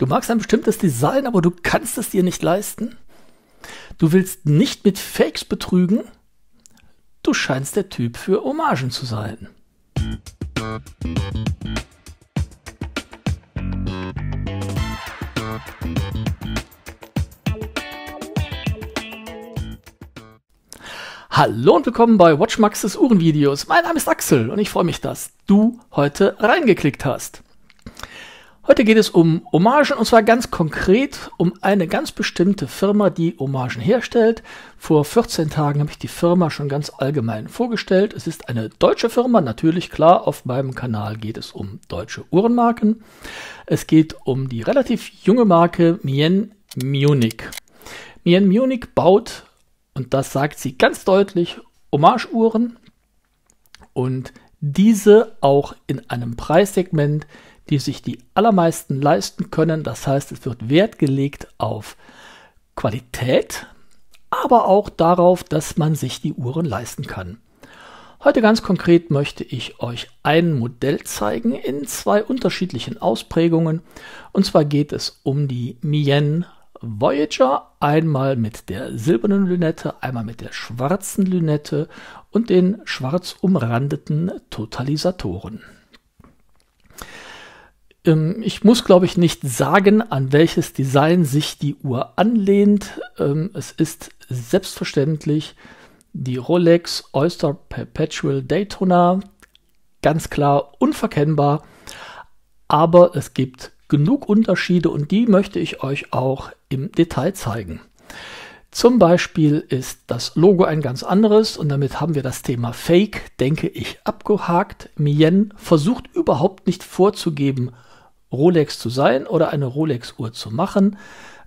Du magst ein bestimmtes Design, aber du kannst es dir nicht leisten? Du willst nicht mit Fakes betrügen? Du scheinst der Typ für Hommagen zu sein. Hallo und willkommen bei Watchmaxes Uhrenvideos. Mein Name ist Axel und ich freue mich, dass du heute reingeklickt hast. Heute geht es um Hommagen und zwar ganz konkret um eine ganz bestimmte Firma, die Hommagen herstellt. Vor 14 Tagen habe ich die Firma schon ganz allgemein vorgestellt. Es ist eine deutsche Firma, natürlich klar, auf meinem Kanal geht es um deutsche Uhrenmarken. Es geht um die relativ junge Marke Mien Munich. Mien Munich baut, und das sagt sie ganz deutlich, Hommageuhren und diese auch in einem Preissegment, die sich die allermeisten leisten können. Das heißt, es wird Wert gelegt auf Qualität, aber auch darauf, dass man sich die Uhren leisten kann. Heute ganz konkret möchte ich euch ein Modell zeigen in zwei unterschiedlichen Ausprägungen. Und zwar geht es um die Mien Voyager, einmal mit der silbernen Lünette, einmal mit der schwarzen Lünette und den schwarz umrandeten Totalisatoren. Ähm, ich muss, glaube ich, nicht sagen, an welches Design sich die Uhr anlehnt. Ähm, es ist selbstverständlich die Rolex Oyster Perpetual Daytona. Ganz klar unverkennbar. Aber es gibt genug Unterschiede und die möchte ich euch auch im Detail zeigen. Zum Beispiel ist das Logo ein ganz anderes und damit haben wir das Thema Fake, denke ich, abgehakt. Mien versucht überhaupt nicht vorzugeben, Rolex zu sein oder eine Rolex-Uhr zu machen.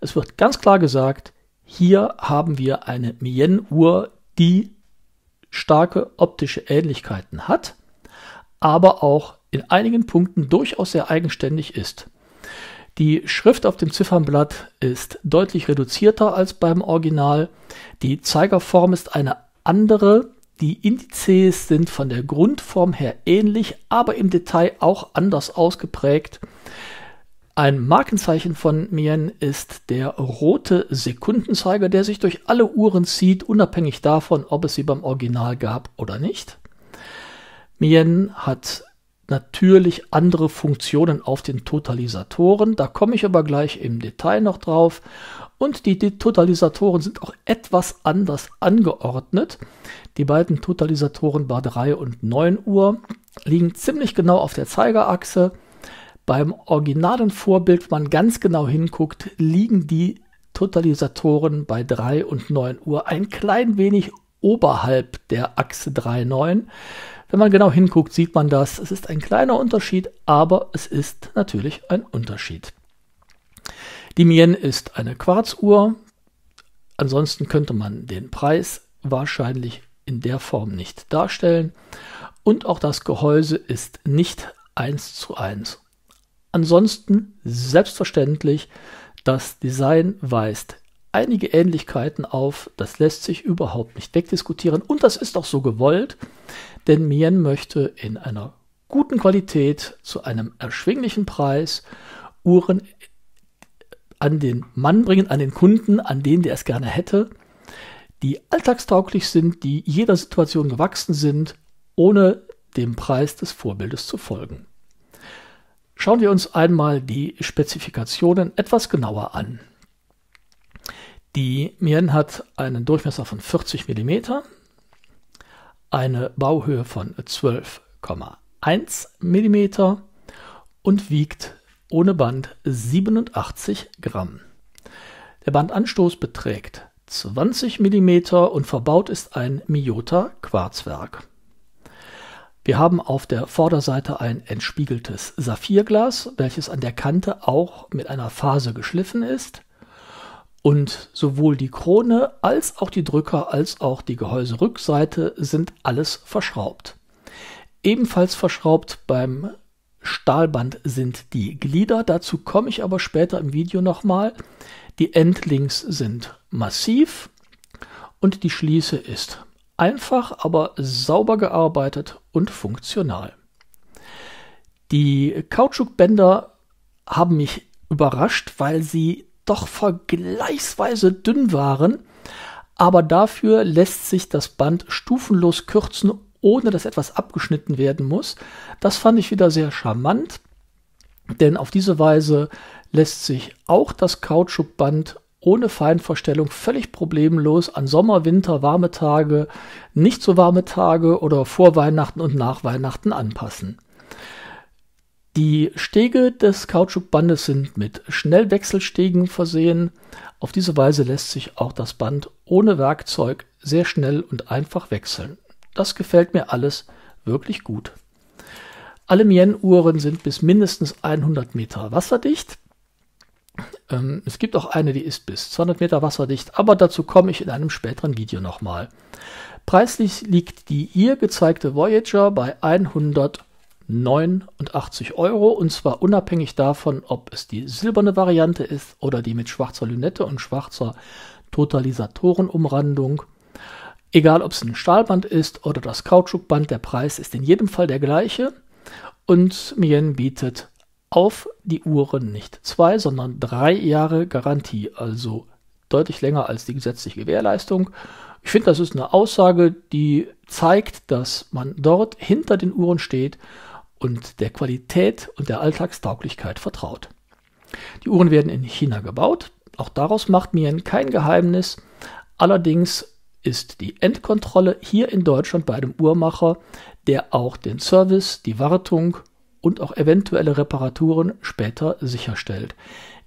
Es wird ganz klar gesagt, hier haben wir eine Mien-Uhr, die starke optische Ähnlichkeiten hat, aber auch in einigen Punkten durchaus sehr eigenständig ist. Die Schrift auf dem Ziffernblatt ist deutlich reduzierter als beim Original. Die Zeigerform ist eine andere. Die Indizes sind von der Grundform her ähnlich, aber im Detail auch anders ausgeprägt. Ein Markenzeichen von Mien ist der rote Sekundenzeiger, der sich durch alle Uhren zieht, unabhängig davon, ob es sie beim Original gab oder nicht. Mien hat natürlich andere Funktionen auf den Totalisatoren, da komme ich aber gleich im Detail noch drauf. Und die, Totalisatoren sind auch etwas anders angeordnet. Die beiden Totalisatoren bei 3 und 9 Uhr liegen ziemlich genau auf der Zeigerachse beim originalen Vorbild, wenn man ganz genau hinguckt, liegen die Totalisatoren bei 3 und 9 Uhr ein klein wenig oberhalb der Achse 3,9. Wenn man genau hinguckt, sieht man das. Es ist ein kleiner Unterschied, aber es ist natürlich ein Unterschied. Die Mien ist eine Quarzuhr. Ansonsten könnte man den Preis wahrscheinlich in der Form nicht darstellen. Und auch das Gehäuse ist nicht eins zu eins Ansonsten selbstverständlich, das Design weist einige Ähnlichkeiten auf, das lässt sich überhaupt nicht wegdiskutieren und das ist auch so gewollt, denn Mien möchte in einer guten Qualität zu einem erschwinglichen Preis Uhren an den Mann bringen, an den Kunden, an den der es gerne hätte, die alltagstauglich sind, die jeder Situation gewachsen sind, ohne dem Preis des Vorbildes zu folgen. Schauen wir uns einmal die Spezifikationen etwas genauer an. Die Mien hat einen Durchmesser von 40 mm, eine Bauhöhe von 12,1 mm und wiegt ohne Band 87 Gramm. Der Bandanstoß beträgt 20 mm und verbaut ist ein Miyota Quarzwerk. Wir haben auf der Vorderseite ein entspiegeltes Saphirglas, welches an der Kante auch mit einer Phase geschliffen ist. Und sowohl die Krone als auch die Drücker als auch die Gehäuserückseite sind alles verschraubt. Ebenfalls verschraubt beim Stahlband sind die Glieder, dazu komme ich aber später im Video nochmal. Die Endlinks sind massiv und die Schließe ist Einfach, aber sauber gearbeitet und funktional. Die Kautschukbänder haben mich überrascht, weil sie doch vergleichsweise dünn waren. Aber dafür lässt sich das Band stufenlos kürzen, ohne dass etwas abgeschnitten werden muss. Das fand ich wieder sehr charmant, denn auf diese Weise lässt sich auch das Kautschukband ohne Feinverstellung völlig problemlos an Sommer, Winter, warme Tage, nicht so warme Tage oder vor Weihnachten und nach Weihnachten anpassen. Die Stege des Kautschukbandes sind mit Schnellwechselstegen versehen. Auf diese Weise lässt sich auch das Band ohne Werkzeug sehr schnell und einfach wechseln. Das gefällt mir alles wirklich gut. Alle Mien-Uhren sind bis mindestens 100 Meter wasserdicht. Ähm, es gibt auch eine, die ist bis 200 Meter wasserdicht, aber dazu komme ich in einem späteren Video nochmal. Preislich liegt die hier gezeigte Voyager bei 189 Euro und zwar unabhängig davon, ob es die silberne Variante ist oder die mit schwarzer Lünette und schwarzer Totalisatorenumrandung. Egal, ob es ein Stahlband ist oder das Kautschukband, der Preis ist in jedem Fall der gleiche und Mien bietet auf die Uhren nicht zwei, sondern drei Jahre Garantie, also deutlich länger als die gesetzliche Gewährleistung. Ich finde, das ist eine Aussage, die zeigt, dass man dort hinter den Uhren steht und der Qualität und der Alltagstauglichkeit vertraut. Die Uhren werden in China gebaut. Auch daraus macht Mien kein Geheimnis. Allerdings ist die Endkontrolle hier in Deutschland bei dem Uhrmacher, der auch den Service, die Wartung und auch eventuelle Reparaturen später sicherstellt.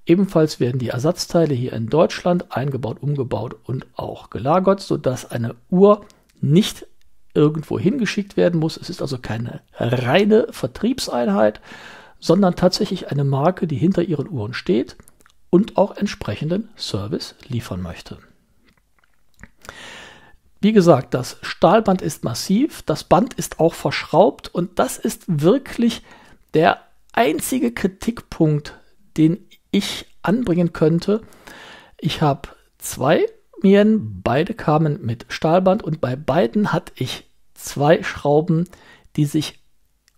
Ebenfalls werden die Ersatzteile hier in Deutschland eingebaut, umgebaut und auch gelagert, sodass eine Uhr nicht irgendwo hingeschickt werden muss. Es ist also keine reine Vertriebseinheit, sondern tatsächlich eine Marke, die hinter ihren Uhren steht und auch entsprechenden Service liefern möchte. Wie gesagt, das Stahlband ist massiv, das Band ist auch verschraubt und das ist wirklich der einzige Kritikpunkt, den ich anbringen könnte. Ich habe zwei Mien, beide kamen mit Stahlband und bei beiden hatte ich zwei Schrauben, die sich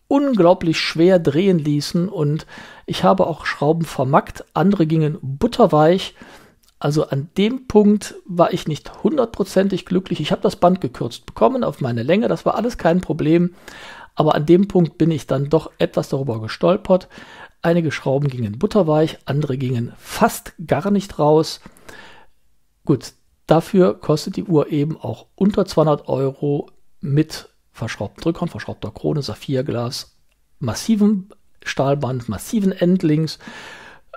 unglaublich schwer drehen ließen und ich habe auch Schrauben vermackt, andere gingen butterweich. Also an dem Punkt war ich nicht hundertprozentig glücklich. Ich habe das Band gekürzt bekommen auf meine Länge, das war alles kein Problem. Aber an dem Punkt bin ich dann doch etwas darüber gestolpert. Einige Schrauben gingen butterweich, andere gingen fast gar nicht raus. Gut, dafür kostet die Uhr eben auch unter 200 Euro mit verschraubtem Drückhorn, verschraubter Krone, Saphirglas, massivem Stahlband, massiven Endlings.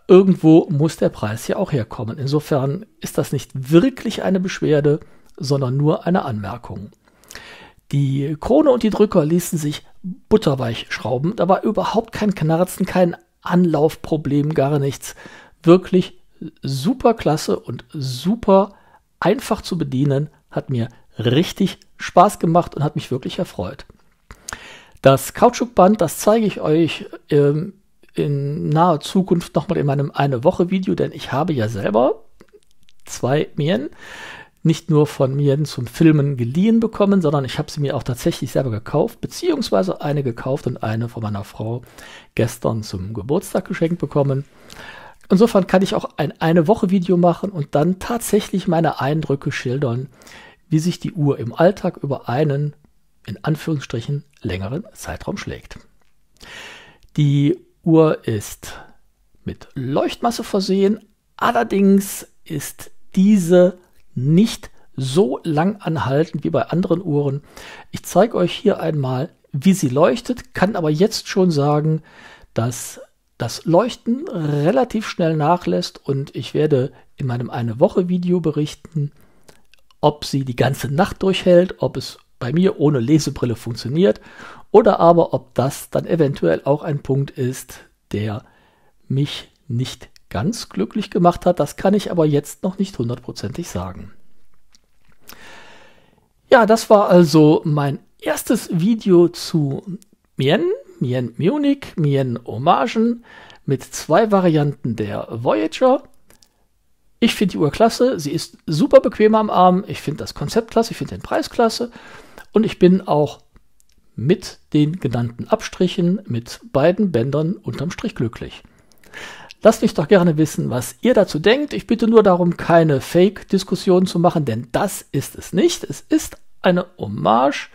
Irgendwo muss der Preis ja auch herkommen. Insofern ist das nicht wirklich eine Beschwerde, sondern nur eine Anmerkung. Die Krone und die Drücker ließen sich butterweich schrauben. Da war überhaupt kein Knarzen, kein Anlaufproblem, gar nichts. Wirklich super klasse und super einfach zu bedienen. Hat mir richtig Spaß gemacht und hat mich wirklich erfreut. Das Kautschukband, das zeige ich euch ähm, in naher Zukunft nochmal in meinem eine Woche Video, denn ich habe ja selber zwei Mien nicht nur von mir zum Filmen geliehen bekommen, sondern ich habe sie mir auch tatsächlich selber gekauft, beziehungsweise eine gekauft und eine von meiner Frau gestern zum Geburtstag geschenkt bekommen. Insofern kann ich auch ein eine Woche Video machen und dann tatsächlich meine Eindrücke schildern, wie sich die Uhr im Alltag über einen, in Anführungsstrichen, längeren Zeitraum schlägt. Die Uhr ist mit Leuchtmasse versehen, allerdings ist diese nicht so lang anhalten wie bei anderen Uhren. Ich zeige euch hier einmal, wie sie leuchtet, kann aber jetzt schon sagen, dass das Leuchten relativ schnell nachlässt und ich werde in meinem eine Woche Video berichten, ob sie die ganze Nacht durchhält, ob es bei mir ohne Lesebrille funktioniert oder aber ob das dann eventuell auch ein Punkt ist, der mich nicht ganz glücklich gemacht hat. Das kann ich aber jetzt noch nicht hundertprozentig sagen. Ja, das war also mein erstes Video zu Mien, Mien Munich, Mien Hommagen mit zwei Varianten der Voyager. Ich finde die Uhr klasse, sie ist super bequem am Arm, ich finde das Konzept klasse, ich finde den Preis klasse und ich bin auch mit den genannten Abstrichen mit beiden Bändern unterm Strich glücklich. Lasst mich doch gerne wissen, was ihr dazu denkt. Ich bitte nur darum, keine Fake-Diskussionen zu machen, denn das ist es nicht. Es ist eine Hommage,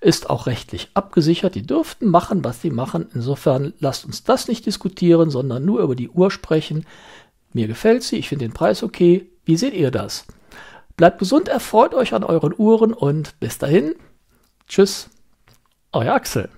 ist auch rechtlich abgesichert. Die dürften machen, was sie machen. Insofern lasst uns das nicht diskutieren, sondern nur über die Uhr sprechen. Mir gefällt sie, ich finde den Preis okay. Wie seht ihr das? Bleibt gesund, erfreut euch an euren Uhren und bis dahin. Tschüss, euer Axel.